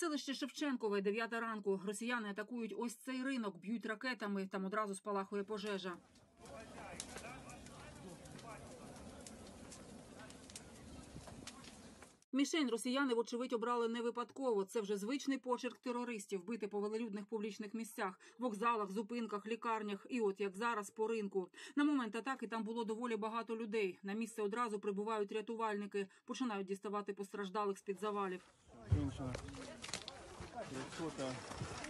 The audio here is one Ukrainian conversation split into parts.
Селище Шевченкове, 9 ранку. Росіяни атакують ось цей ринок, б'ють ракетами. Там одразу спалахує пожежа. Мішень росіяни, вочевидь, обрали не випадково. Це вже звичний почерк терористів бити по велелюдних публічних місцях, вокзалах, зупинках, лікарнях. І от як зараз по ринку. На момент атаки там було доволі багато людей. На місце одразу прибувають рятувальники, починають діставати постраждалих з під завалів. Женщина 300,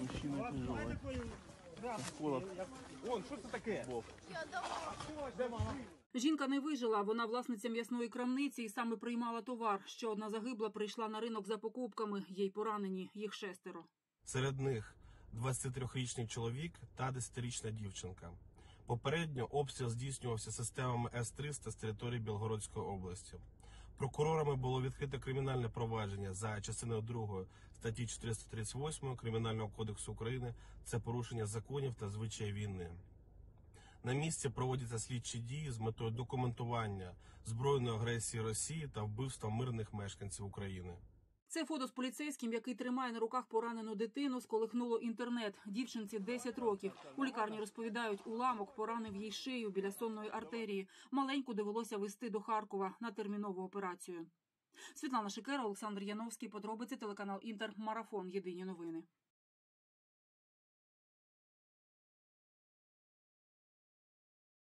мужчина? Бог. Жінка не вижила. Вона власниця м'ясної крамниці і саме приймала товар. Ще одна загибла прийшла на ринок за покупками. Їй поранені. Їх шестеро. Серед них 23-річний чоловік та 10-річна дівчинка. Попередньо обстріл здійснювався системами С-300 з території Білгородської області. Прокурорами було відкрито кримінальне провадження за частиною 2 статті 438 Кримінального кодексу України. Це порушення законів та звичаї війни. На місці проводяться слідчі дії з метою документування збройної агресії Росії та вбивства мирних мешканців України. Це фото з поліцейським, який тримає на руках поранену дитину, сколихнуло інтернет. Дівчинці 10 років. У лікарні розповідають, уламок поранив їй шию біля сонної артерії. Маленьку довелося вести до Харкова на термінову операцію. Світлана Шикера, Олександр Яновський. Подробиці телеканал Інтер. Марафон. Єдині новини.